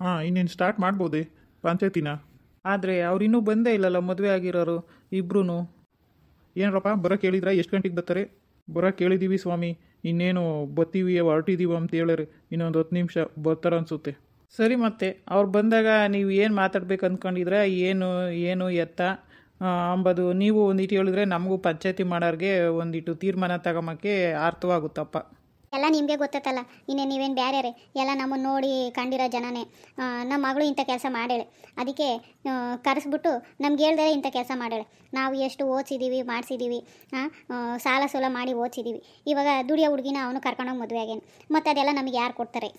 ಹಾಂ, ಇನ್ನೇನು ಸ್ಟಾರ್ಟ್ ಮಾಡ್ಬೋದೇ? ಪಂಚಾಯತಿನ ಆದರೆ ಅವರಿನ್ನೂ ಬಂದೇ ಇಲ್ಲಲ್ಲ, ಮದುವೆ ಆಗಿರೋರು ಇಬ್ರು ಏನರಪ್ಪ ಬರೋಕೆ ಹೇಳಿದ್ರೆ ಎಷ್ಟು ಗಂಟೆಗೆ ಬರ್ತಾರೆ? ಬರೋಕೆ ಕೇಳಿದ್ದೀವಿ ಸ್ವಾಮಿ. ಇನ್ನೇನು ಬತ್ತೀವಿ ಹೊರಟಿದ್ದೀವಿ ಅಂತ ಹೇಳಿರಿ ಇನ್ನೊಂದು ಹತ್ತು ನಿಮಿಷ ಬರ್ತಾರೆ ಅನಿಸುತ್ತೆ. ಸರಿ ಮತ್ತೆ, ಅವ್ರು ಬಂದಾಗ ನೀವು ಏನು ಮಾತಾಡ್ಬೇಕು ಅಂದ್ಕೊಂಡಿದ್ರೆ ಏನು ಏನು ಎತ್ತ? ಅಂಬದು, ನೀವು ಒಂದಿಟ್ಟು ಹೇಳಿದ್ರೆ ನಮಗೂ ಪಂಚಾಯತಿ ಮಾಡೋರಿಗೆ ಒಂದಿಟ್ಟು ತೀರ್ಮಾನ ತಗೊಂಬಕ್ಕೆ ಅರ್ಥವಾಗುತ್ತಪ್ಪ. ಎಲ್ಲ ನಿಮಗೆ ಗೊತ್ತೈತಲ್ಲ ಇನ್ನೇ ನೀವೇನು ಬೇರೆ ಎಲ್ಲ ನಮ್ಮನ್ನು ನೋಡಿ ಕಂಡಿರೋ ಜನನೇ. ನಮ್ಮ ಮಗಳು ಇಂಥ ಕೆಲಸ ಮಾಡೇಳೆ ಅದಕ್ಕೆ ಕರೆಸ್ಬಿಟ್ಟು ನಮ್ಗೆ ಹೇಳ್ದರೆ ಇಂಥ ಕೆಲಸ ಮಾಡೇಳೆ ನಾವು ಎಷ್ಟು ಓದಿಸಿದ್ದೀವಿ ಮಾಡಿಸಿದ್ದೀವಿ ಸಾಲ ಸೋಲ ಮಾಡಿ ಓದಿಸಿದ್ದೀವಿ ಇವಾಗ ದುಡಿಯೋ ಹುಡುಗಿನ ಅವನು ಕರ್ಕೊಂಡೋಗಿ ಮದುವೆ ಆಗೇನು ಮತ್ತು ಅದೆಲ್ಲ ನಮಗೆ ಯಾರು ಕೊಡ್ತಾರೆ?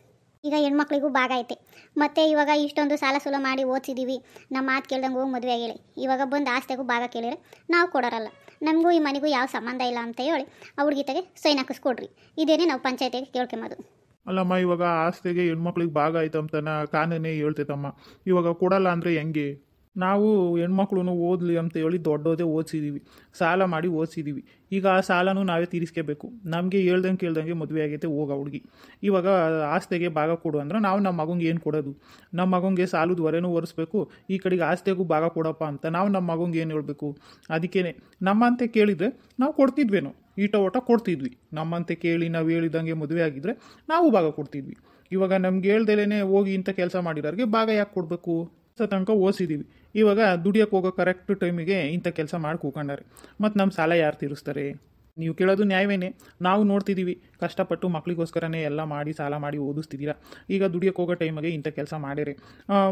ಈಗ ಹೆಣ್ಮಕ್ಳಿಗೂ ಭಾಗ ಐತೆ. ಮತ್ತು ಇವಾಗ ಇಷ್ಟೊಂದು ಸಾಲ ಸೋಲ ಮಾಡಿ ಓದಿಸಿದ್ದೀವಿ ನಮ್ಮ ಮಾತು ಕೇಳ್ದಂಗೆ ಹೋಗಿ ಮದುವೆ ಆಗೇಳಿ ಇವಾಗ ಬಂದು ಆಸ್ತೆಗೂ ಭಾಗ ಕೇಳಿದ್ರೆ ನಾವು ಕೊಡೋರಲ್ಲ. ನಮಗೂ ಈ ಮನೆಗೂ ಯಾವ ಸಂಬಂಧ ಇಲ್ಲ ಅಂತ ಹೇಳಿ ಆ ಹುಡುಗಿತೆಗೆ ಸೈನ್ ಹಾಕಿಸ್ಕೊಡ್ರಿ ಇದೇನೇ ನಾವು ಪಂಚಾಯತಿಗೆ ಕೇಳ್ಕೊಂಬೋದು. ಅಲ್ಲಮ್ಮ, ಇವಾಗ ಆಸ್ತಿಗೆ ಹೆಣ್ಮಕ್ಳಿಗೆ ಭಾಗ ಆಯ್ತಂತನ ಕಾನೂನೇ ಹೇಳ್ತೈತಮ್ಮ ಇವಾಗ ಕೊಡಲ್ಲ ಅಂದರೆ ಹೆಂಗೆ? ನಾವು ಹೆಣ್ಮಕ್ಳು ಓದಲಿ ಅಂತ ಹೇಳಿ ದೊಡ್ಡೋದೇ ಓದಿಸಿದ್ದೀವಿ ಸಾಲ ಮಾಡಿ ಓದಿಸಿದ್ದೀವಿ ಈಗ ಆ ಸಾಲನೂ ನಾವೇ ತೀರಿಸ್ಕೋಬೇಕು. ನಮಗೆ ಹೇಳ್ದಂಗೆ ಕೇಳ್ದಂಗೆ ಮದುವೆ ಆಗೈತೆ, ಹೋಗೋ ಹುಡುಗಿ. ಇವಾಗ ಆಸ್ತಿಗೆ ಭಾಗ ಕೊಡು ಅಂದ್ರೆ ನಾವು ನಮ್ಮ ಮಗಂಗೆ ಏನು ಕೊಡೋದು? ನಮ್ಮ ಮಗಂಗೆ ಸಾಲದ ಹೊರೆನೂ ಒರೆಸ್ಬೇಕು. ಈ ಕಡೆಗೆ ಆಸ್ತೆಗೂ ಭಾಗ ಕೊಡಪ್ಪ ಅಂತ ನಾವು ನಮ್ಮ ಮಗಂಗೆ ಏನು ಹೇಳಬೇಕು? ಅದಕ್ಕೇನೆ. ನಮ್ಮಂತೆ ಕೇಳಿದರೆ ನಾವು ಕೊಡ್ತಿದ್ವೇನೋ? ಈಟ ಓಟ ಕೊಡ್ತಿದ್ವಿ. ನಮ್ಮಂತೆ ಕೇಳಿ ನಾವು ಹೇಳಿದಂಗೆ ಮದುವೆ ಆಗಿದ್ರೆ ನಾವು ಭಾಗ ಕೊಡ್ತಿದ್ವಿ. ಇವಾಗ ನಮ್ಗೆ ಹೇಳ್ದೇಲೇ ಹೋಗಿ ಇಂಥ ಕೆಲಸ ಮಾಡಿರೋರಿಗೆ ಭಾಗ ಯಾಕೆ ಕೊಡಬೇಕು? ತನಕ ಓದಿಸಿದ್ದೀವಿ ಇವಾಗ ದುಡಿಯೋಕೆ ಹೋಗೋ ಕರೆಕ್ಟ್ ಟೈಮಿಗೆ ಇಂಥ ಕೆಲಸ ಮಾಡಿ ಕೂಕೊಂಡಾರೆ. ಮತ್ತು ನಮ್ಮ ಸಾಲ ಯಾರು ತೀರಿಸ್ತಾರೆ? ನೀವು ಕೇಳೋದು ನ್ಯಾಯವೇನೆ. ನಾವು ನೋಡ್ತಿದ್ದೀವಿ ಕಷ್ಟಪಟ್ಟು ಮಕ್ಳಿಗೋಸ್ಕರನೇ ಎಲ್ಲ ಮಾಡಿ ಸಾಲ ಮಾಡಿ ಓದಿಸ್ತಿದ್ದೀರಾ ಈಗ ದುಡಿಯೋಕೆ ಹೋಗೋ ಟೈಮಿಗೆ ಇಂಥ ಕೆಲಸ ಮಾಡಿರಿ.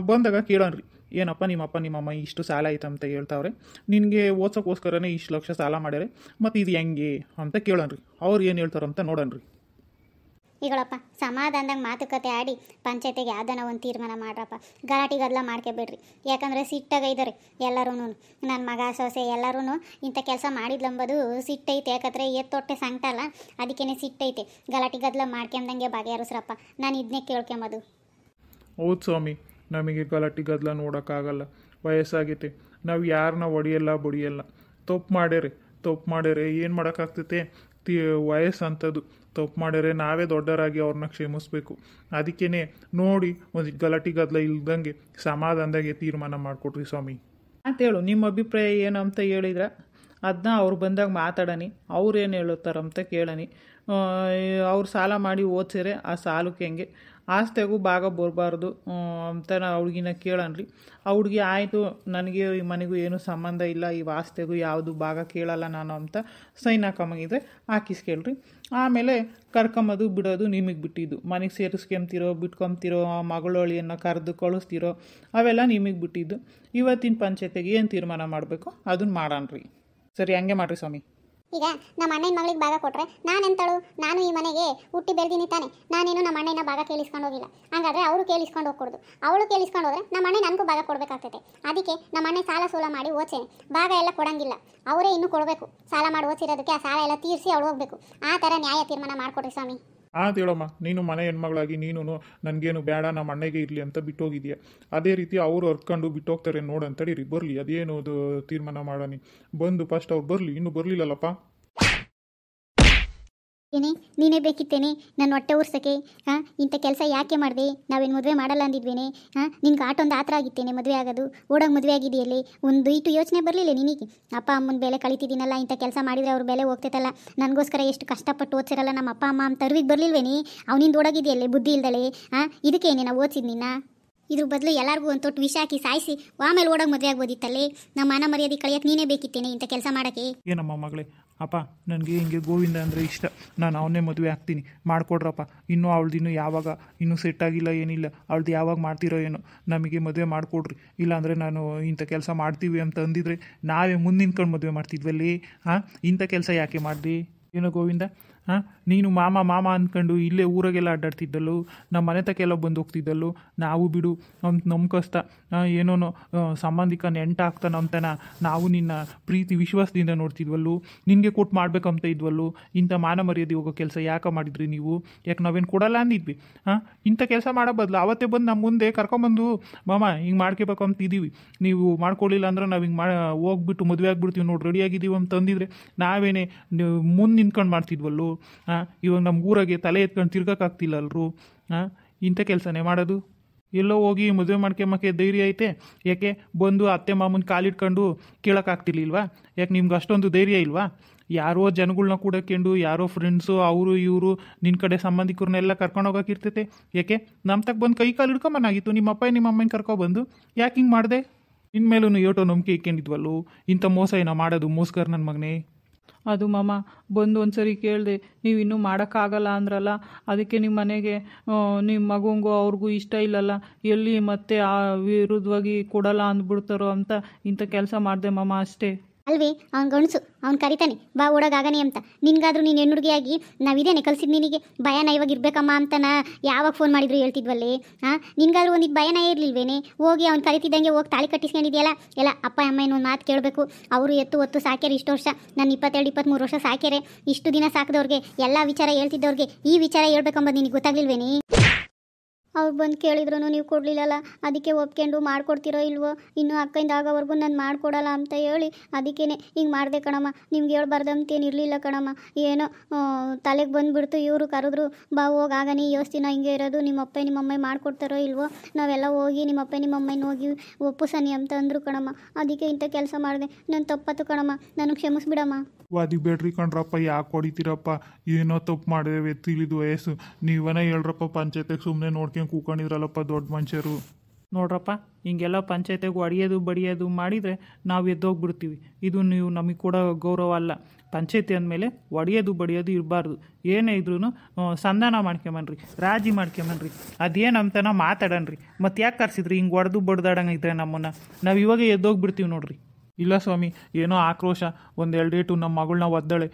ಬಂದಾಗ ಕೇಳೋಣ್ರಿ. ಏನಪ್ಪ ನಿಮ್ಮಪ್ಪ, ನಿಮ್ಮಮ್ಮ ಇಷ್ಟು ಸಾಲ ಐತೆ ಅಂತ ಹೇಳ್ತಾವ್ರೆ. ನಿನಗೆ ಓದ್ಸೋಕ್ಕೋಸ್ಕರನೇ ಇಷ್ಟು ಲಕ್ಷ ಸಾಲ ಮಾಡ್ಯಾರೆ. ಮತ್ತು ಇದು ಹೆಂಗೆ ಅಂತ ಕೇಳೋಣ್ರಿ. ಅವ್ರು ಏನು ಹೇಳ್ತಾರಂತ ನೋಡೋಣ್ರಿ. ಈಗಳಪ್ಪ, ಸಮಾಧಾನದಾಗ ಮಾತುಕತೆ ಆಡಿ ಪಂಚಾಯತಿಗೆ ಯಾವ್ದನ ಒಂದು ತೀರ್ಮಾನ ಮಾಡ್ರಪ್ಪ. ಗಲಾಟಿ ಗದ್ದಲ ಮಾಡ್ಕೋಬೇಡ್ರಿ. ಯಾಕಂದರೆ ಸಿಟ್ಟಾಗ ಎಲ್ಲರೂ ನನ್ನ ಮಗ ಸೊಸೆ ಎಲ್ಲರೂ ಇಂಥ ಕೆಲಸ ಮಾಡಿದ್ಲಂಬದು ಸಿಟ್ಟೈತೆ. ಯಾಕಂದರೆ ಎತ್ತೊಟ್ಟೆ ಸಂಕಟಲ್ಲ ಅದಕ್ಕೇನೆ ಸಿಟ್ಟೈತೆ. ಗಲಾಟಿ ಗದ್ದಲ ಮಾಡ್ಕೊಂಡಂಗೆ ಬಗೆಹರಿಸ್ರಪ್ಪ. ನಾನು ಇದನ್ನೇ ಕೇಳ್ಕೊಂಬೋದು. ಹೌದು ಸ್ವಾಮಿ, ನಮಗೆ ಗಲಾಟಿ ಗದ್ದಲ ನೋಡೋಕ್ಕಾಗಲ್ಲ. ವಯಸ್ಸಾಗೈತೆ. ನಾವು ಯಾರನ್ನ ಹೊಡಿಯಲ್ಲ ಬಡಿಯಲ್ಲ. ತಪ್ಪು ಮಾಡ್ಯಾರೆ ತಪ್ಪು ಮಾಡ್ಯಾರೆ. ಏನು ಮಾಡೋಕ್ಕಾಗ್ತೈತೆ? ತಿ ವಯಸ್ಸು ಅಂಥದ್ದು ತಪ್ಪು ಮಾಡ್ಯಾರೆ ನಾವೇ ದೊಡ್ಡರಾಗಿ ಅವ್ರನ್ನ ಕ್ಷಮಿಸ್ಬೇಕು. ಅದಕ್ಕೇ ನೋಡಿ ಒಂದು ಗಲಾಟೆ ಗದ್ದಲ ಇಲ್ದಂಗೆ ಸಮಾಧಾನದಾಗೆ ತೀರ್ಮಾನ ಮಾಡಿಕೊಟ್ರಿ ಸ್ವಾಮಿ. ಅಂತೇಳು ನಿಮ್ಮ ಅಭಿಪ್ರಾಯ ಏನು ಅಂತ ಹೇಳಿದ್ರೆ? ಅದನ್ನ ಅವ್ರು ಬಂದಾಗ ಮಾತಾಡನಿ, ಅವ್ರು ಏನು ಹೇಳುತ್ತಾರಂತ ಕೇಳನಿ. ಅವ್ರು ಸಾಲ ಮಾಡಿ ಓದ್ಸಿರೆ ಆ ಸಾಲಕ್ಕೆ ಹೆಂಗೆ? ಆಸ್ತೆಗೂ ಭಾಗ ಬರಬಾರ್ದು. ಅಂತ ನಾ ಹುಡುಗಿನ ಕೇಳನ್ರಿ. ಆ ಹುಡುಗಿ ಆಯಿತು, ನನಗೆ ಈ ಮನೆಗೂ ಏನೂ ಸಂಬಂಧ ಇಲ್ಲ, ಈ ಆಸ್ತೆಗೂ ಯಾವುದು ಭಾಗ ಕೇಳಲ್ಲ ನಾನು ಅಂತ ಸೈನ್ ಹಾಕೊಂಬಂಗಿದ್ರೆ ಹಾಕಿಸ್ಕೇಳ್ರಿ ಆಮೇಲೆ ಕರ್ಕೊಂಬೋದು, ಬಿಡೋದು ನಿಮಗೆ ಬಿಟ್ಟಿದ್ದು. ಮನೆಗೆ ಸೇರಿಸ್ಕೊಂತಿರೋ, ಬಿಟ್ಕೊಂತಿರೋ ಮಗಳೊಳಿಯನ್ನು ಕರೆದು ಕಳಿಸ್ತಿರೋ, ಅವೆಲ್ಲ ನಿಮಗೆ ಬಿಟ್ಟಿದ್ದು. ಇವತ್ತಿನ ಪಂಚಾಯತಿಗೆ ಏನು ತೀರ್ಮಾನ ಮಾಡಬೇಕು? ಅದನ್ನ ಮಾಡೋಣ್ರಿ ಸರಿ, ಹಂಗೆ ಮಾಡಿರಿ ಸ್ವಾಮಿ. ಈಗ ನಮ್ಮ ಅಣ್ಣನ ಮಗಳಿಗೆ ಭಾಗ ಕೊಟ್ರೆ ನಾನೆಂತಳು ನಾನು ಈ ಮನೆಗೆ ಹುಟ್ಟಿ ಬೆಳೆದಿನಿ ತಾನೆ ನಾನೇನು ನಮ್ಮ ಅಣ್ಣನ ಭಾಗ ಕೇಳಿಸ್ಕೊಂಡು ಹೋಗಿಲ್ಲ. ಹಂಗಾದ್ರೆ ಅವರು ಕೇಳಿಸ್ಕೊಂಡು ಹೋಗ್ಕೊಡ್ದು. ಅವಳು ಕೇಳಿಸ್ಕೊಂಡು ಹೋದ್ರೆ ನಮ್ಮ ಅಣ್ಣ ನನಗೂ ಭಾಗ ಕೊಡಬೇಕಾಗ್ತೈತೆ. ಅದಕ್ಕೆ ನಮ್ಮ ಅಣ್ಣ ಸಾಲ ಸೂಲ ಮಾಡಿ ಓಚೆ ಭಾಗ ಎಲ್ಲ ಕೊಡಂಗಿಲ್ಲ. ಅವರೇ ಇನ್ನೂ ಕೊಡಬೇಕು. ಸಾಲ ಮಾಡಿ ಓದಿಸಿರೋದಕ್ಕೆ ಆ ಸಾಲ ಎಲ್ಲ ತೀರಿಸಿ ಅವಳು ಹೋಗ್ಬೇಕು. ಆ ಥರ ನ್ಯಾಯ ತೀರ್ಮಾನ ಮಾಡಿಕೊಡ್ರಿ ಸ್ವಾಮಿ. ಅಂತ ಹೇಳಮ್ಮ. ನೀನು ಮನೆ ಹೆಣ್ಮಗಳಾಗಿ, ನೀನು ನನಗೇನು ಬೇಡ ನಮ್ಮ ಅಣ್ಣಗೆ ಇರಲಿ ಅಂತ ಬಿಟ್ಟೋಗಿದ್ಯಾ? ಅದೇ ರೀತಿ ಅವರು ಹರ್ಕೊಂಡು ಬಿಟ್ಟೋಗ್ತಾರೆ ನೋಡಂತಡೀರಿ ಬರಲಿ, ಅದೇನು ಅದು ತೀರ್ಮಾನ ಮಾಡೋಣ? ಬಂದು ಫಸ್ಟ್ ಅವ್ರು ಬರಲಿ, ಇನ್ನೂ ಬರಲಿಲ್ಲಲ್ಲಪ್ಪ. ಏನೇ ನೀನೇ ಬೇಕಿತ್ತೇನೆ ನನ್ನ ಹೊಟ್ಟೆ ಉರ್ಸಕ್ಕೆ ಹಾಂ ಇಂಥ ಕೆಲಸ ಯಾಕೆ ಮಾಡಿದೆ? ನಾವೇನು ಮದುವೆ ಮಾಡಲ್ಲ ಅಂದಿದ್ವೇನೆ ಹಾಂ ನಿನ್ಗೆ ಆಟೊಂದು ಆತರ ಆಗಿತ್ತೇನೆ ಮದುವೆ ಆಗೋದು, ಓಡೋಗಿ ಮದುವೆ ಆಗಿದೆಯಲ್ಲಿ ಒಂದು ಇಟ್ಟು ಯೋಚನೆ ಬರಲಿಲ್ಲ ನಿನಗೆ. ಅಪ್ಪ ಅಮ್ಮನ ಬೆಲೆ ಕಳಿತಿದ್ದೀನಲ್ಲ, ಇಂಥ ಕೆಲಸ ಮಾಡಿದರೆ ಅವ್ರ ಬೆಲೆ ಹೋಗ್ತೈತಲ್ಲ, ನನಗೋಸ್ಕರ ಎಷ್ಟು ಕಷ್ಟಪಟ್ಟು ಓದ್ಸಿರಲ್ಲ ನಮ್ಮ ಅಪ್ಪ, ಅಮ್ಮ ಅಂತ ಅರಿವಿಗೆ ಬರಲಿಲ್ವೇನೆ? ಅವನಿಂದ ಓಡೋಗಿದೆಯಲ್ಲಿ ಬುದ್ಧಿ ಇಲ್ದಲೆ ಹಾಂ ಇದಕ್ಕೇನೆ ನಾವು ಓದ್ಸಿದ್ ನಿನ್ನ? ಇದ್ರ ಬದಲು ಎಲ್ಲರಿಗೂ ಒಂದು ತೊಟ್ಟು ವಿಷ ಹಾಕಿ ಸಾಯಿಸಿ ಆಮೇಲೆ ಓಡೋಗಿ ಮದುವೆ ಆಗ್ಬೋದಿತ್ತಲ್ಲೇ, ನಮ್ಮ ಮಾನ ಮರ್ಯಾದೆ ಕಳಿಯಕ್ಕೆ ನೀನೇ ಬೇಕಿತ್ತೇನೆ ಇಂಥ ಕೆಲಸ ಮಾಡೋಕ್ಕೆ? ಏನಮ್ಮ ಮಗಳೇ ಅಪ್ಪ, ನನಗೆ ಹಿಂಗೆ ಗೋವಿಂದ ಅಂದರೆ ಇಷ್ಟ. ನಾನು ಅವನೇ ಮದುವೆ ಆಗ್ತೀನಿ. ಮಾಡಿಕೊಡ್ರಪ್ಪ. ಇನ್ನೂ ಅವಳ್ದಿನ್ನೂ ಯಾವಾಗ ಇನ್ನೂ ಸೆಟ್ ಆಗಿಲ್ಲ, ಏನಿಲ್ಲ. ಅವಳ್ದು ಯಾವಾಗ ಮಾಡ್ತಿರೋ ಏನೋ. ನಮಗೆ ಮದುವೆ ಮಾಡಿಕೊಡ್ರಿ. ಇಲ್ಲಾಂದರೆ ನಾನು ಇಂಥ ಕೆಲಸ ಮಾಡ್ತೀವಿ ಅಂತ ಅಂದಿದ್ರೆ ನಾವೇ ಮುಂದೆ ನಿಂತ್ಕೊಂಡು ಮದುವೆ ಮಾಡ್ತಿದ್ವಲ್ಲಿ? ಹಾಂ ಇಂಥ ಕೆಲಸ ಯಾಕೆ ಮಾಡಿದೆ? ಏನೋ ಗೋವಿಂದ? ನೀನು ಮಾಮ ಮಾಮ ಅಂದ್ಕೊಂಡು ಇಲ್ಲೇ ಊರಾಗೆಲ್ಲ ಅಡ್ಡಾಡ್ತಿದ್ದಲ್ಲು? ನಮ್ಮ ಮನೆ ತಕ್ಕೆಲ್ಲ ಬಂದು ಹೋಗ್ತಿದ್ದಲ್ಲು ನಾವು ಬಿಡು ನಮ್ಮ ನಮ್ಮ ಕಷ್ಟ. ಆ, ಸಂಬಂಧಿಕ ನೆಂಟ ಆಗ್ತಾನ ಅಂತನ ನಾವು ನಿನ್ನ ಪ್ರೀತಿ ವಿಶ್ವಾಸದಿಂದ ನೋಡ್ತಿದ್ವಲ್ಲು? ನಿನಗೆ ಕೊಟ್ಟು ಮಾಡ್ಬೇಕಂತ ಇದ್ವಲ್ಲು? ಇಂಥ ಮಾನ ಮರ್ಯಾದೆ ಹೋಗೋ ಕೆಲಸ ಯಾಕೆ ಮಾಡಿದ್ರಿ ನೀವು? ಯಾಕೆ ನಾವೇನು ಕೊಡಲ್ಲ ಅಂದಿದ್ವಿ? ಹಾಂ? ಇಂಥ ಕೆಲಸ ಮಾಡೋ ಬದಲು ಅವತ್ತೇ ಬಂದು ನಮ್ಮ ಮುಂದೆ ಕರ್ಕೊಂಬಂದು ಮಾಮ ಹಿಂಗೆ ಮಾಡ್ಕೋಬೇಕು ಅಂತ ಇದ್ದೀವಿ ನೀವು ಮಾಡ್ಕೊಳ್ಳಿಲ್ಲ ಅಂದ್ರೆ ನಾವು ಹಿಂಗೆ ಮಾಡಿ ಹೋಗ್ಬಿಟ್ಟು ಮದುವೆ ಆಗ್ಬಿಡ್ತೀವಿ ನೋಡಿ ರೆಡಿಯಾಗಿದ್ದೀವಿ ಅಂತ ಅಂದಿದ್ರೆ ನಾವೇನೇ ಮುಂದೆ ನಿಂತ್ಕೊಂಡು ಮಾಡ್ತಿದ್ವಲ್ಲು? ಹಾಂ ಇವಾಗ ನಮ್ಮ ಊರಾಗೆ ತಲೆ ಎತ್ಕೊಂಡು ತಿರ್ಗಕ್ಕಾಗ್ತಿಲ್ಲ ಅಲ್ರು ಹಾಂ ಇಂಥ ಕೆಲಸನೇ ಮಾಡೋದು. ಎಲ್ಲೋ ಹೋಗಿ ಮದುವೆ ಮಾಡ್ಕೊಂಬಕ್ಕೆ ಧೈರ್ಯ ಐತೆ. ಯಾಕೆ? ಬಂದು ಅತ್ತೆ ಮಾಮನ ಕಾಲಿಟ್ಕೊಂಡು ಕೇಳೋಕ್ಕಾಗ್ತಿರ್ಲಿಲ್ವಾ? ಯಾಕೆ ನಿಮ್ಗೆ ಅಷ್ಟೊಂದು ಧೈರ್ಯ ಇಲ್ವಾ? ಯಾರೋ ಜನಗಳನ್ನ ಕೂಡಕೊಂಡು ಯಾರೋ ಫ್ರೆಂಡ್ಸು ಅವರು, ಇವರು ನಿನ್ನ ಕಡೆ ಸಂಬಂಧಿಕರನ್ನೆಲ್ಲ ಕರ್ಕೊಂಡು ಹೋಗೋಕ್ಕಿರ್ತೈತೆ ಯಾಕೆ? ನಮ್ಮ ತಕ್ಕ ಬಂದು ಕೈ ಕಾಲು ಹಿಡ್ಕೊಂಬನಾಗಿತ್ತು. ನಿಮ್ಮ ಅಪ್ಪ ನಿಮ್ಮ ಅಮ್ಮನ ಕರ್ಕೊಬಂದು ಯಾಕೆ ಹಿಂಗೆ ಮಾಡಿದೆ? ಇನ್ಮೇಲೂ ಏಟೋ ನಂಬಿಕೆ ಇಕ್ಕೊಂಡಿದ್ವಲ್ಲೋ. ಇಂಥ ಮೋಸ ಏನೋ ಮಾಡೋದು, ಮೋಸ್ಕರ್ ನನ್ನ ಮಗನೇ. ಅದು ಮಾಮ, ಬಂದು ಒಂದ್ಸರಿ ಕೇಳಿದೆ, ನೀವು ಇನ್ನೂ ಮಾಡೋಕ್ಕಾಗಲ್ಲ ಅಂದ್ರಲ್ಲ, ಅದಕ್ಕೆ ನಿಮ್ಮ ಮನೆಗೆ ನಿಮ್ಮ ಮಗುಂಗೂ ಅವ್ರಿಗೂ ಇಷ್ಟ ಇಲ್ಲಲ್ಲ, ಎಲ್ಲಿ ಮತ್ತೆ ಆ ವಿರುದ್ಧವಾಗಿ ಕೊಡಲ್ಲ ಅಂದ್ಬಿಡ್ತಾರೋ ಅಂತ ಇಂಥ ಕೆಲಸ ಮಾಡಿದೆ ಮಾಮ ಅಷ್ಟೇ. ಅಲ್ವೇ? ಅವ್ನು ಗಣಸು ಅವ್ನು ಕರಿತಾನೆ, ಬಾ ಓಡೋಗಾಗನೆ ಅಂತ. ನಿನ್ಗಾದ್ರೂ ನೀನು ಹೆಣ್ಣುಡುಗಿಯಾಗಿ ನಾವಿದೇನೆ ಕಲ್ಸಿದ್ ನಿನಗೆ? ಭಯನ ಇವಾಗ ಇರ್ಬೇಕಮ್ಮ ಅಂತ ನಾ ಯಾವಾಗ ಫೋನ್ ಮಾಡಿದ್ರು ಹೇಳ್ತಿದ್ವಲ್ಲೇ? ಹಾಂ ನಿನ್ಗಾದ್ರೂ ಒಂದಿಗೆ ಭಯನ ಇರಲಿಲ್ವೇನೆ? ಹೋಗಿ ಅವ್ನು ಕರಿತಿದ್ದಂಗೆ ಹೋಗಿ ತಾಳಿ ಕಟ್ಟಿಸ್ಕೊಂಡಿದ್ಯಲ್ಲ? ಎಲ್ಲ, ಅಪ್ಪ, ಅಮ್ಮ ಇನ್ನೊಂದು ಮಾತು ಕೇಳಬೇಕು. ಅವರು ಎತ್ತು ಒತ್ತು ಸಾಕ್ಯಾರ ಇಷ್ಟು ವರ್ಷ. ನಾನು ಇಪ್ಪತ್ತೆರಡು ಇಪ್ಪತ್ತ್ಮೂರು ವರ್ಷ ಸಾಕ್ಯಾರೆ. ಇಷ್ಟು ದಿನ ಸಾಕಿದವ್ರಿಗೆ, ಎಲ್ಲ ವಿಚಾರ ಹೇಳ್ತಿದ್ದವ್ರಿಗೆ ಈ ವಿಚಾರ ಹೇಳ್ಬೇಕಂಬ ನಿನಗೆ ಗೊತ್ತಾಗ್ಲಿಲ್ವೇನೆ? ಅವ್ರು ಬಂದು ಕೇಳಿದ್ರು ನೀವು ಕೊಡಲಿಲ್ಲಲ್ಲ, ಅದಕ್ಕೆ ಒಪ್ಕೊಂಡು ಮಾಡ್ಕೊಡ್ತೀರೋ ಇಲ್ವೋ, ಇನ್ನು ಅಕ್ಕಯಿಂದ ಆಗೋವರೆಗೂ ನಾನು ಮಾಡ್ಕೊಡಲ್ಲ ಅಂತ ಹೇಳಿ ಅದಕ್ಕೇ ಹಿಂಗೆ ಮಾಡಿದೆ ಕಣಮ್ಮ, ನಿಮ್ಗೆ ಹೇಳ್ಬಾರ್ದಂತೇನು ಇರಲಿಲ್ಲ ಕಣಮ್ಮ. ಏನೋ ತಲೆಗೆ ಬಂದುಬಿಡ್ತು, ಇವರು ಕರೆದ್ರು, ಬಾ ಹೋಗಿ, ಆಗ ನೀ ಯೋಸ್ತಿನ ಹಿಂಗೆ ಇರೋದು, ನಿಮ್ಮ ಅಪ್ಪ ನಿಮ್ಮ ಅಮ್ಮ ಮಾಡ್ಕೊಡ್ತಾರೋ ಇಲ್ವೋ, ನಾವೆಲ್ಲ ಹೋಗಿ ನಿಮ್ಮ ಅಪ್ಪ ನಿಮ್ಮ ಅಮ್ಮನ ಹೋಗಿ ಒಪ್ಪುಸನಿ ಅಂತ ಅಂದರು ಕಣಮ್ಮ. ಅದಕ್ಕೆ ಇಂಥ ಕೆಲಸ ಮಾಡಿದೆ. ನಾನು ತಪ್ಪತ್ತು ಕಣಮ್ಮ ನನಗೆ ಕ್ಷಮಿಸ್ಬಿಡಮ್ಮ. ವಾದಿ ಬೇಡ್ರಿ ಕಣ್ರಪ್ಪ, ಯಾಕೆ ಹೊಡಿತೀರಪ್ಪ, ಏನೋ ತಪ್ಪು ಮಾಡಿದೇವೆ ತಿಳಿದು ವಯಸ್ಸು. ನೀವನ ಹೇಳ್ರಪ್ಪ ಪಂಚಾಯತಿಗೆ ಸುಮ್ಮನೆ ನೋಡ್ಕೊಂಡು ಕೂಕೊಂಡಿದ್ರಲ್ಲಪ್ಪ ದೊಡ್ಡ ಮನುಷ್ಯರು. ನೋಡ್ರಪ್ಪ, ಹಿಂಗೆಲ್ಲ ಪಂಚಾಯತಿಗೆ ಅಡಿಯೋದು ಬಡಿಯೋದು ಮಾಡಿದರೆ ನಾವು ಎದ್ದೋಗ್ಬಿಡ್ತೀವಿ. ಇದು ನೀವು ನಮಗೆ ಕೂಡ ಗೌರವ ಅಲ್ಲ. ಪಂಚಾಯತಿ ಅಂದಮೇಲೆ ಒಡೆಯೋದು ಬಡಿಯೋದು ಇರಬಾರ್ದು. ಏನೇ ಇದ್ರೂ ಸಂಧಾನ ಮಾಡ್ಕೊಂಬನ್ರಿ, ರಾಜಿ ಮಾಡ್ಕೊಂಬನ್ರಿ, ಅದೇನು ಅಂತನ ಮಾತಾಡನ್ರಿ. ಮತ್ತೆ ಯಾಕೆ ಕರ್ಸಿದ್ರಿ? ಹಿಂಗೆ ಒಡೆದು ಬಡ್ದಾಡಂಗೆ ಇದ್ರೆ ನಮ್ಮನ್ನು. ನಾವು ಇವಾಗ ಎದ್ದೋಗ್ಬಿಡ್ತೀವಿ ನೋಡ್ರಿ. ಇಲ್ಲ ಸ್ವಾಮಿ ಏನೋ ಆಕ್ರೋಶ ಒಂದು ಡೇಟು ನಮ್ಮ ಮಗಳನ್ನ ಒದ್ದಾಳೆ.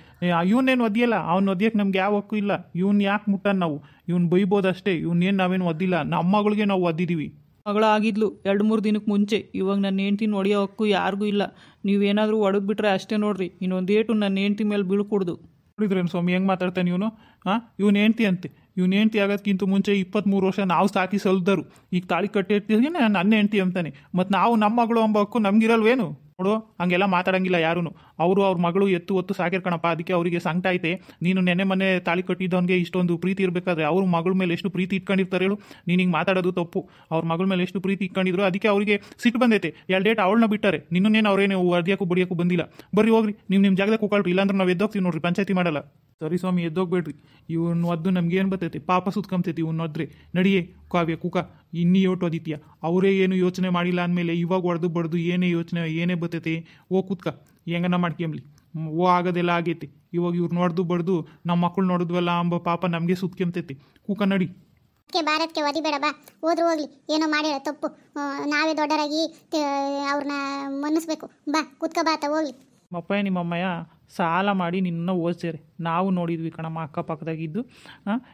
ಇವನೇನು ಒದ್ದಿಯಲ್ಲ ಅವ್ನು ಒದ್ಯಕ್ಕೆ ನಮ್ಗೆ ಯಾವ ಹಕ್ಕು ಇಲ್ಲ. ಇವ್ನು ಯಾಕೆ ಮುಟ್ಟಾನ ನಾವು? ಇವ್ನು ಬೈಬೋದಷ್ಟೇ. ಇವ್ನೇನು ನಾವೇನು ಒದ್ದಿಲ್ಲ. ನಮ್ಮ ಮಗಳಿಗೆ ನಾವು ಒದ್ದಿದ್ದೀವಿ ಮಗಳ ಆಗಿದ್ಲು ಎರಡು ಮೂರು ದಿನಕ್ಕೆ ಮುಂಚೆ. ಇವಾಗ ನನ್ನ ಹೆಂಡ್ತಿನ ಒಡೆಯೋ ಹಕ್ಕು ಯಾರಿಗೂ ಇಲ್ಲ. ನೀವೇನಾದರೂ ಬಿಟ್ರೆ ಅಷ್ಟೇ ನೋಡ್ರಿ. ಇನ್ನೊಂದು ಏಟು ನನ್ನ ಹೆಂಡ್ತಿ ಮೇಲೆ ಬೀಳ್ಕೊಡ್ದು. ನೋಡಿದ್ರೇನು ಸ್ವಾಮಿ? ಹೆಂಗೆ ಮಾತಾಡ್ತಾನೆ ಇವನು? ಹಾಂ ಇವ್ನು ಹೆಂಡ್ತಿ ಅಂತೆ. ಇವ್ನು ಹೆಂಡ್ತಿ ಆಗೋದಕ್ಕಿಂತ ಮುಂಚೆ ಇಪ್ಪತ್ತ್ಮೂರು ವರ್ಷ ನಾವು ಸಾಕಿ ಸಲ್ದರು. ಈಗ ತಾಳಿ ಕಟ್ಟಿರ್ತೀನಿ ನನ್ನ ಹೆಂಡ್ತಿ ಅಂತಾನೆ. ಮತ್ತು ನಾವು ನಮ್ಮ ಮಗಳು ಅಂಬ ಹಕ್ಕು ನಮ್ಗಿರಲ್ವೇನು? ನೋಡು, ಹಂಗೆಲ್ಲ ಮಾತಾಡಂಗಿಲ್ಲ ಯಾರೂ ಅವರು ಅವ್ರ ಮಗಳು ಎತ್ತು ಒತ್ತು ಸಾಕಿರ್ಕಣಪ್ಪ ಅದಕ್ಕೆ ಅವರಿಗೆ ಸಂಕಟ ಐತೆ. ನೀನು ನೆನೆ ಮನೆ ತಾಳಿ ಕಟ್ಟಿದ್ದವನಿಗೆ ಇಷ್ಟೊಂದು ಪ್ರೀತಿ ಇರಬೇಕಾದ್ರೆ ಅವ್ರ ಮಗಳ ಮೇಲೆ ಎಷ್ಟು ಪ್ರೀತಿ ಇಟ್ಕೊಂಡಿರ್ತಾರೆ ಹೇಳು. ನೀನು ಹಿಂಗೆ ಮಾತಾಡೋದು ತಪ್ಪು. ಅವ್ರ ಮಗಳ ಮೇಲೆ ಎಷ್ಟು ಪ್ರೀತಿ ಇಟ್ಕೊಂಡಿದ್ರು, ಅದಕ್ಕೆ ಅವರಿಗೆ ಸಿಟ್ಟು ಬಂದೈತೆ. ಎರಡು ಡೇಟ್ ಅವಳನ್ನ ಬಿಟ್ಟಾರೆ. ನಿನ್ನೇನು ಅವ್ರೇನು ಅರ್ದಿಯಕ್ಕೂ ಬಡಿಯಕ್ಕೂ ಬಂದಿಲ್ಲ. ಬರ್ರಿ, ಹೋಗ್ರಿ. ನೀವು ನಿಮ್ಮ ಜಾಗದಾಗ ಕೂಕೊಳ್ರಿ ಇಲ್ಲಾಂದ್ರೆ ನಾವು ಎದ್ದೋಗ್ತೀವಿ ನೋಡ್ರಿ. ಪಂಚಾಯತಿ ಮಾಡಲ್ಲ. ಸರಿ ಸ್ವಾಮಿ, ಎದ್ದೋಗ್ಬೇಡ್ರಿ. ಇವನು ಒದ್ದು ಏನು ಬರ್ತೈತೆ? ಪಾಪ ಸುತ್ಕೊಂತೈತಿ ಇವನು ಒದ್ರೆ ನಡಿಯೇ ಕಾವ್ಯ ಕುಕ ಇನ್ನಿ ಯೋಟು ಅದಿತ್ಯ ಅವರೇ ಏನು ಯೋಚನೆ ಮಾಡಿಲ್ಲ ಅಂದಮೇಲೆ ಇವಾಗ ಹೊಡೆದು ಬಡ್ದು ಏನೇ ಯೋಚನೆ ಏನೇ ಬರ್ತೈತೆ ಓ ಕುತ್ಕ ಹೆಂಗನ ಮಾಡ್ಕೊಂಬ್ಲಿ? ಓ ಆಗೋದೆಲ್ಲ ಆಗೈತಿ. ಇವಾಗ ಇವ್ರು ನೋಡ್ದು ಬಡ್ದು ನಮ್ಮ ಮಕ್ಕಳು ನೋಡಿದ್ವಲ್ಲ ಅಂಬ ಪಾಪ ನಮಗೆ ಸುತ್ಕೊಂತೈತಿ ಕುಕ ನಡಿ. ಭಾರತಕ್ಕೆ ಒದಿ ಒದಿಬೇಡ ಬಾ ಹೋದ್ರು ಹೋಗ್ಲಿ ಏನೋ ಮಾಡಿಲ್ಲ ತಪ್ಪು. ನಾವೇ ದೊಡ್ಡರಾಗಿ ಅವ್ರನ್ನ ಮನ್ನಿಸ್ಬೇಕು. ಬಾ ಕುತ್ಕ ಬಾತ ಹೋಗ್ಲಿ. ನಿಮ್ಮಪ್ಪ ನಿಮ್ಮಮ್ಮಯ್ಯ ಸಾಲ ಮಾಡಿ ನಿನ್ನ ಓದಿಸ್ಯಾರೆ ನಾವು ನೋಡಿದ್ವಿ ಕಣಮ್ಮ ಅಕ್ಕಪಕ್ಕದಾಗಿದ್ದು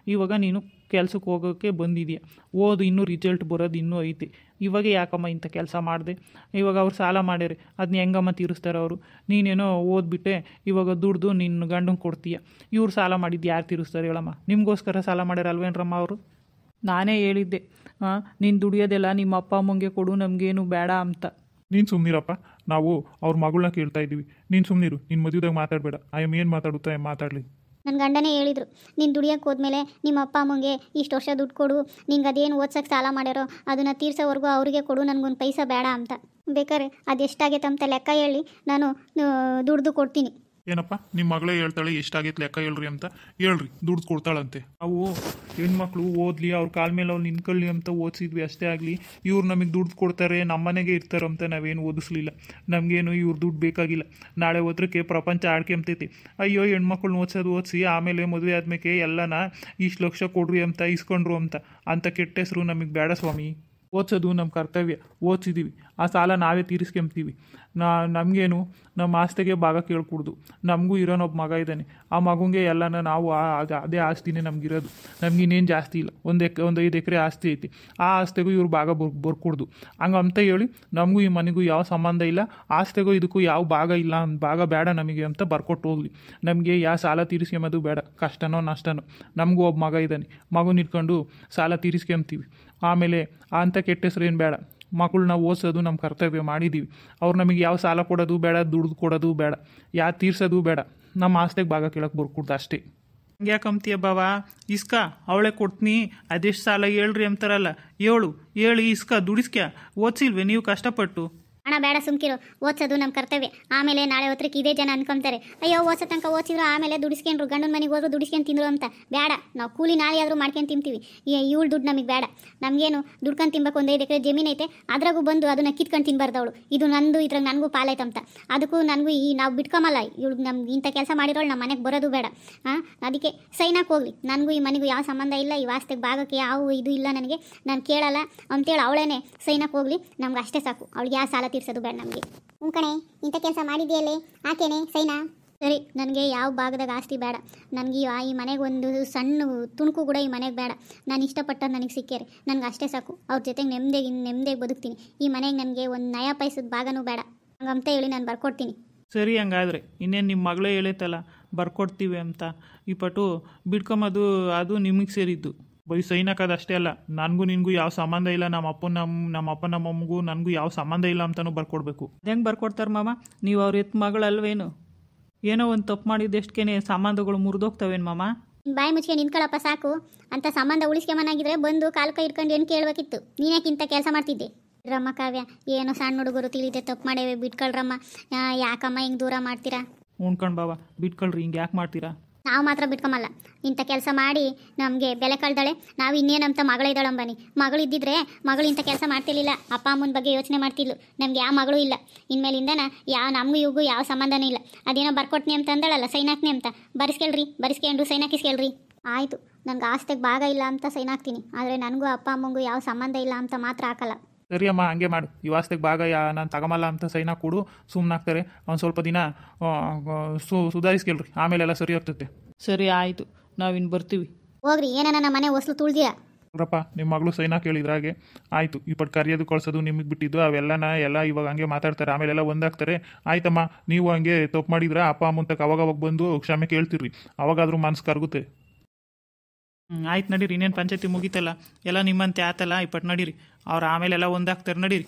ಇವಾಗ ನೀನು ಕೆಲ್ಸಕ್ಕೆ ಹೋಗೋಕ್ಕೆ ಬಂದಿದ್ಯಾ? ಓದು, ಇನ್ನೂ ರಿಸಲ್ಟ್ ಬರೋದು ಇನ್ನೂ ಐತೆ. ಇವಾಗ ಯಾಕಮ್ಮ ಇಂಥ ಕೆಲಸ ಮಾಡಿದೆ? ಇವಾಗ ಅವ್ರು ಸಾಲ ಮಾಡ್ಯಾರೆ. ಅದನ್ನ ಹೆಂಗಮ್ಮ ತೀರಿಸ್ತಾರೆ ಅವರು? ನೀನೇನೋ ಓದ್ಬಿಟ್ಟೆ, ಇವಾಗ ದುಡ್ದು ನಿನ್ನ ಗಂಡಂಗೆ ಕೊಡ್ತೀಯ? ಇವ್ರು ಸಾಲ ಮಾಡಿದ್ದು ಯಾರು ತೀರಿಸ್ತಾರೆ ಹೇಳಮ್ಮ? ನಿಮಗೋಸ್ಕರ ಸಾಲ ಮಾಡ್ಯಾರ ಅಲ್ವೇನ್ರಮ್ಮ ಅವರು? ನಾನೇ ಹೇಳಿದ್ದೆ. ನೀನು ದುಡಿಯೋದೆಲ್ಲ ನಿಮ್ಮ ಅಪ್ಪ ಅಮ್ಮಂಗೆ ಕೊಡು, ನಮಗೇನು ಬೇಡ ಅಂತ. ನೀನು ಸುಮ್ಮನಿರಪ್ಪ ನಾವು ಅವ್ರ ಮಗಳನ್ನ ಕೇಳ್ತಾ ಇದ್ದೀವಿ. ನೀನು ಸುಮ್ಮನಿರು ನಿನ್ನ ಮದುವೆದಾಗ ಮಾತಾಡಬೇಡ. ಎಂ ಏನು ಮಾತಾಡುತ್ತಾ ಮಾತಾಡಲಿ. ನನ್ನ ಗಂಡನೇ ಹೇಳಿದ್ರು. ನೀನು ದುಡಿಯೋಕೆ ಹೋದ್ಮೇಲೆ ನಿಮ್ಮ ಅಪ್ಪ ಅಮ್ಮಂಗೆ ಇಷ್ಟು ವರ್ಷ ದುಡ್ಡು ಕೊಡು. ನಿಂಗೆ ಅದೇನು ಓದ್ಸಕ್ಕೆ ಸಾಲ ಮಾಡ್ಯಾರೋ ಅದನ್ನು ತೀರ್ಸೋವರೆಗೂ ಅವರಿಗೆ ಕೊಡು. ನನಗೊಂದು ಪೈಸಾ ಬೇಡ ಅಂತ. ಬೇಕಾದ್ರೆ ಅದೆಷ್ಟಾಗೈತೆ ಅಂತ ಲೆಕ್ಕ ಹೇಳಿ ನಾನು ದುಡ್ದು ಕೊಡ್ತೀನಿ. ಏನಪ್ಪ ನಿಮ್ಮ ಮಗಳೇ ಹೇಳ್ತಾಳೆ ಎಷ್ಟಾಗೈತೆ ಲೆಕ್ಕ ಹೇಳ್ರಿ ಅಂತ. ಹೇಳ್ರಿ, ದುಡ್ದು ಕೊಡ್ತಾಳಂತೆ. ಅವು ಹೆಣ್ಮಕ್ಳು ಓದ್ಲಿ, ಅವ್ರ ಕಾಲ ಮೇಲೆ ಅವ್ರು ನಿಂತ್ಕೊಳ್ಳಿ ಅಂತ ಓದಿಸಿದ್ವಿ ಅಷ್ಟೇ ಆಗಲಿ. ಇವ್ರು ನಮಗೆ ದುಡ್ದು ಕೊಡ್ತಾರೆ ನಮ್ಮನೆಗೆ ಇರ್ತಾರಂತ ನಾವೇನು ಓದಿಸ್ಲಿಲ್ಲ. ನಮಗೇನು ಇವ್ರು ದುಡ್ಡು ಬೇಕಾಗಿಲ್ಲ. ನಾಳೆ ಓದ್ರಕ್ಕೆ ಪ್ರಪಂಚ ಆಡ್ಕೊಂತೈತಿ ಅಯ್ಯೋ ಹೆಣ್ಮಕ್ಳನ್ನ ಓದ್ಸೋದು ಓದಿಸಿ, ಆಮೇಲೆ ಮದುವೆ ಆದ್ಮೇಲೆ ಎಲ್ಲನ ಇಷ್ಟು ಲಕ್ಷ ಕೊಡ್ರಿ ಅಂತ ಇಸ್ಕೊಂಡ್ರು ಅಂತ. ಅಂತ ಕೆಟ್ಟ ಹೆಸರು ನಮಗೆ ಬೇಡ ಸ್ವಾಮಿ. ಓದಿಸೋದು ನಮ್ಮ ಕರ್ತವ್ಯ ಓದ್ಸಿದ್ದೀವಿ ಆ ಸಾಲ ನಾವೇ ತೀರಿಸ್ಕೊಂತೀವಿ. ನಾ, ನಮಗೇನು, ನಮ್ಮ ಆಸ್ತಿಗೆ ಭಾಗ ಕೇಳ್ಕೊಡ್ದು. ನಮಗೂ ಇರೋನೊಬ್ಬ ಮಗ ಇದ್ದಾನೆ. ಆ ಮಗುಂಗೆ ಎಲ್ಲನ ನಾವು ಅದ- ಆಸ್ತಿನೇ ನಮಗಿರೋದು. ನಮ್ಗೆ ಇನ್ನೇನು ಜಾಸ್ತಿ ಇಲ್ಲ. ಒಂದು ಎಕ್, ಒಂದು ಐದು ಎಕರೆ ಆಸ್ತಿ ಐತಿ. ಆ ಆಸ್ತಿಗೂ ಇವ್ರು ಭಾಗ ಬರ್, ಬರ್ಕೊಡ್ದು. ಹಂಗೆ ಅಂತ ಹೇಳಿ ನಮಗೂ ಈ ಮನೆಗೂ ಯಾವ ಸಂಬಂಧ ಇಲ್ಲ. ಆಸ್ತಿಗೂ ಇದಕ್ಕೂ ಯಾವ ಭಾಗ ಇಲ್ಲ ಭಾಗ ಬೇಡ ನಮಗೆ ಅಂತ ಬರ್ಕೊಟ್ಟು ಹೋಗ್ಲಿ ನಮಗೆ ಯಾವ ಸಾಲ ತೀರಿಸ್ಕೊಂಬೋದು ಬೇಡ. ಕಷ್ಟನೋ, ನಷ್ಟನೋ. ನಮಗೂ ಒಬ್ಬ ಮಗ ಇದ್ದಾನೆ. ಮಗು ಇಟ್ಕೊಂಡು ಸಾಲ ತೀರಿಸ್ಕೊಂತೀವಿ. ಆಮೇಲೆ ಅಂಥ ಕೆಟ್ಟ ಹೆಸರು ಏನು ಬೇಡ. ಮಕ್ಕಳನ್ನ ಓದಿಸೋದು ನಮ್ಮ ಕರ್ತವ್ಯ ಮಾಡಿದ್ದೀವಿ ಅವ್ರು ನಮಗೆ ಯಾವ ಸಾಲ ಕೊಡೋದು ಬೇಡ, ದುಡ್ದು ಕೊಡೋದು ಬೇಡ, ಯಾವ ತೀರ್ಸೋದು ಬೇಡ. ನಮ್ಮ ಆಸ್ತೆಗೆ ಭಾಗ ಕೇಳೋಕೆ ಬರ್ಕೊಡ್ದು ಅಷ್ಟೇ. ಹಂಗ್ಯಾಕಂತೀಯ ಬಾವ? ಇಸ್ಕ, ಅವಳೆ ಕೊಡ್ತೀನಿ ಅದೆಷ್ಟು ಸಾಲ ಹೇಳ್ರಿ ಅಂತಾರಲ್ಲ. ಏಳು, ಹೇಳಿ ಇಸ್ಕ, ದುಡಿಸ್ಕ್ಯಾ? ಓದ್ಸಿಲ್ವೇ ನೀವು ಕಷ್ಟಪಟ್ಟು? ಹಣ ಬೇಡ ಸುಮ್ಕಿರು, ಓದ್ಸೋದು ನಮ್ಮ ಕರ್ತವ್ಯ. ಆಮೇಲೆ ನಾಳೆ ಹೊತ್ತಿಗೆ ಇದೇ ಜನ ಅನ್ಕೊಂತಾರೆ, ಅಯ್ಯೋ, ಓದ್ಸೋ ತನಕ ಓದ್ಸಿದ್ರು, ಆಮೇಲೆ ದುಡಿಸ್ಕೊಂಡ್ರು, ಗಂಡನ ಮನೆಗೆ ಹೋದ್ರು ದುಡಿಸ್ಕೊಂಡು ತಿಂದ್ರು ಅಂತ. ಬೇಡ, ನಾವು ಕೂಲಿ ನಾಳೆ ಆದರೂ ಮಾಡ್ಕೊಂಡು ತಿಂತೀವಿ. ಇವಳು ದುಡ್ಡು ನಮಗೆ ಬೇಡ. ನಮಗೇನು ದುಡ್ಕೊಂಡು ತಿನ್ಬೇಕು ಒಂದು ಐದು ಎಕರೆ ಜಮೀನು ಐತೆ, ಅದ್ರಾಗೂ ಬಂದು ಅದನ್ನ ಕಿತ್ಕೊಂಡು ತಿನ್ಬಾರ್ದು ಅವಳು ಇದು ನಂದು, ಇದ್ರಾಗ ನನಗೂ ಪಾಲೈತಂತ ಅದಕ್ಕೂ ನನಗೂ ಈ ನಾವು ಬಿಟ್ಕೊಂಬಲ್ಲ ಇವಳು ನಮ್ಗೆ ಇಂಥ ಕೆಲಸ ಮಾಡಿರೋಳು ನಮ್ಮ ಮನೆಗೆ ಬರೋದು ಬೇಡ. ಹಾಂ ಅದಕ್ಕೆ ಸೈನಾಕ್ ಹೋಗ್ಲಿ. ನನಗೂ ಈ ಮನೆಗೂ ಯಾವ ಸಂಬಂಧ ಇಲ್ಲ, ಈ ವಾಸ್ತೆಗೆ ಭಾಗಕ್ಕೆ ಯಾವ ಇದು ಇಲ್ಲ ನನಗೆ. ನಾನು ಕೇಳಲ್ಲ, ಅಂತೇಳಿ ಅವಳೇನೆ ಸೈನಾಕ್ ಹೋಗ್ಲಿ. ನಮ್ಗೆ ಅಷ್ಟೇ ಸಾಕು. ಅವಳಿಗೆ ಯಾವ ಸಾಲ ತೀರ್ಸೋದು ಬೇಡ ನಮಗೆ. ಕಣೆ, ಇಂಥ ಕೆಲಸ ಮಾಡಿದೆಯಲ್ಲೇ ಆಕೆನೆ, ಸೈನಾ? ಸರಿ, ನನಗೆ ಯಾವ ಭಾಗದಾಗ ಆಸ್ತಿ ಬೇಡ. ನನಗೆ ಈ ಈ ಮನೆಗೆ ಒಂದು ಸಣ್ಣ ತುಣುಕು ಕೂಡ ಈ ಮನೆಗೆ ಬೇಡ. ನಾನು ಇಷ್ಟಪಟ್ಟ ನನಗೆ ಸಿಕ್ಕೇರಿ. ನನಗೆ ಅಷ್ಟೇ ಸಾಕು. ಅವ್ರ ಜೊತೆಗೆ ನೆಮ್ಮದಿಗೆ ನೆಮ್ಮದಿಗೆ ಬದುಕ್ತೀನಿ. ಈ ಮನೆಗೆ ನನಗೆ ಒಂದು ನಯ ಪೈಸದ ಭಾಗನೂ ಬೇಡ. ಹಂಗಂತ ಹೇಳಿ ನಾನು ಬರ್ಕೊಡ್ತೀನಿ. ಸರಿ ಹಂಗಾದ್ರೆ, ಇನ್ನೇನು ನಿಮ್ಮ ಮಗಳೇ ಹೇಳೈತಲ್ಲ, ಬರ್ಕೊಡ್ತೀವಿ ಅಂತ. ಈ ಪಟು ಬಿಡ್ಕೊಂಬದು ಅದು ನಿಮಗೆ ಸೇರಿದ್ದು. ಬರೀ ಸೈನಕ್ಕದು ಅಷ್ಟೇ ಅಲ್ಲ ನನಗೂ ನಿನಗೂ ಯಾವ ಸಂಬಂಧ ಇಲ್ಲ ನಮ್ಮ ಅಪ್ಪನ ನಮ್ಮ ನಮ್ಮ ಅಪ್ಪ ನಮ್ಮ ಅಮ್ಮಗೂ ನನಗೂ ಯಾವ ಸಂಬಂಧ ಇಲ್ಲ ಅಂತಲೂ ಬರ್ಕೊಡ್ಬೇಕು. ಹೆಂಗೆ ಬರ್ಕೊಡ್ತಾರೆ ಮಾಮ? ನೀವು ಅವ್ರ ಎತ್ತು ಮಗಳಲ್ವೇನು? ಏನೋ ಒಂದು ತಪ್ಪು ಮಾಡಿದ್ದೆಷ್ಟಕ್ಕೇನೆ ಸಂಬಂಧಗಳು ಮುರಿದೋಗ್ತವೇನು ಮಾಮ? ನಿನ್ ಬಾಯಿ ಮುಚ್ಚಿಗೆ ನಿಂತ್ಕೊಳ್ಳಪ್ಪ ಸಾಕು. ಅಂತ ಸಂಬಂಧ ಉಳಿಸ್ಕೊಂಬನಾಗಿದ್ರೆ ಬಂದು ಕಾಲು ಕೈ ಇಟ್ಕೊಂಡು ಏನು ಕೇಳಬೇಕಿತ್ತು? ನೀನ್ಯಾಕಿಂತ ಕೆಲಸ ಮಾಡ್ತಿದ್ದೆ? ರಮ್ಮ ಕಾವ್ಯ ಏನೋ ಸಣ್ಣ ಹುಡುಗರು ತಿಳಿದೆ ತಪ್ಪು ಮಾಡೇವೆ ಬಿಟ್ಕೊಳ್ರಮ್ಮ. ಯಾಕಮ್ಮ ಹಿಂಗೆ ದೂರ ಮಾಡ್ತೀರಾ? ಉಣ್ಕೊಂಡು ಬಾಬಾ ಬಿಟ್ಕೊಳ್ರಿ ಹಿಂಗೆ ಯಾಕೆ ಮಾಡ್ತೀರಾ? ನಾವು ಮಾತ್ರ ಬಿಟ್ಕೊಂಬಲ್ಲ. ಇಂಥ ಕೆಲಸ ಮಾಡಿ ನಮಗೆ ಬೆಲೆ ಕಳ್ದಾಳೆ, ನಾವು ಇನ್ನೇನಂತ ಮಗಳಿದ್ದಾಳಂಬನಿ ಮಗಳು ಇದ್ದಿದ್ರೆ ಮಗಳು ಇಂಥ ಕೆಲಸ ಮಾಡ್ತಿರ್ಲಿಲ್ಲ. ಅಪ್ಪ ಅಮ್ಮನ ಬಗ್ಗೆ ಯೋಚನೆ ಮಾಡ್ತಿದ್ಲು. ನಮ್ಗೆ ಯಾವ ಮಗಳು ಇಲ್ಲ. ಇನ್ಮೇಲಿಂದನ ಯಾವ ನಮಗೂ ಇವ್ಗೂ ಯಾವ ಸಂಬಂಧನೂ ಇಲ್ಲ. ಅದೇನೋ ಬರ್ಕೊಟ್ನಿ ಅಂತ ಅಂದಳಲ್ಲ ಸೈನಾಕ್ನಿ ಅಂತ. ಬರಿಸ್ಕೇಳ್ರಿ ಬರಿಸ್ಕೊಂಡು ಸೈನಾಕಿಸ್ಕೇಳ್ರಿ ಆಯಿತು. ನನಗೆ ಆಸ್ತೆಗೆ ಭಾಗ ಇಲ್ಲ ಅಂತ ಸೈನ್ ಹಾಕ್ತೀನಿ. ಆದರೆ ನನಗೂ ಅಪ್ಪ ಅಮ್ಮಂಗೂ ಯಾವ ಸಂಬಂಧ ಇಲ್ಲ ಅಂತ ಮಾತ್ರ ಹಾಕಲ್ಲ. ಸರಿ ಅಮ್ಮ ಹಂಗೆ ಮಾಡು. ಈ ವಾಸ್ತೆಗೆ ಭಾಗ ಯಾ ನಾನು ತಗೊಂಬಲ್ಲ ಅಂತ ಸೈನಾ ಕೊಡು ಸುಮ್ಮನಾಗ್ತಾರೆ ಒಂದು ಸ್ವಲ್ಪ ದಿನ ಸು ಸುಧಾರಿಸ್ಕೇಳ್ರಿ. ಆಮೇಲೆಲ್ಲ ಸರಿ ಹೋಗ್ತೈತೆ ಸರಿ ಆಯಿತು. ನಾವಿನ್ನು ಬರ್ತೀವಿ. ಹೋಗ್ರಿ ಏನನ್ನ ನಮ್ಮ ಮನೆ ಹೊಸ್ಲು ತುಳ್ದಿರಾ ನೋಡ್ರಪ್ಪ ನಿಮ್ಮ ಮಗಳು ಸೈನಾ ಕೇಳಿದ್ರಾಗೆ ಆಯಿತು ಈ ಪಟ್ಟು ಕರೆಯೋದು ಕಳ್ಸೋದು ನಿಮಗೆ ಬಿಟ್ಟಿದ್ದು ಅವೆಲ್ಲನ ಎಲ್ಲ ಇವಾಗ ಹಂಗೆ ಮಾತಾಡ್ತಾರೆ. ಆಮೇಲೆಲ್ಲ ಒಂದಾಗ್ತಾರೆ. ಆಯ್ತಮ್ಮ ನೀವು ಹಂಗೆ ತಪ್ಪು ಮಾಡಿದ್ರೆ ಅಪ್ಪ ಅಮ್ಮಂತಕ್ಕೆ ತಕ್ಕ ಅವಾಗ ಅವಾಗ ಬಂದು ಕ್ಷಮೆ ಕೇಳ್ತೀರಿ ಅವಾಗಾದರೂ ಮನಸ್ಸು ಕರಗುತ್ತೆ. ಹ್ಞೂ ಆಯ್ತು ನಡೀರಿ, ಇನ್ನೇನು ಪಂಚಾಯತಿ ಮುಗೀತಲ್ಲ, ಎಲ್ಲ ನಿಮ್ಮಂತೆ ಆತಲ್ಲ ಇಪ್ಪಟ್ಟು ನಡೀರಿ. ಅವ್ರು ಆಮೇಲೆಲ್ಲ ಒಂದಾಗ್ತಾರೆ, ನಡೀರಿ.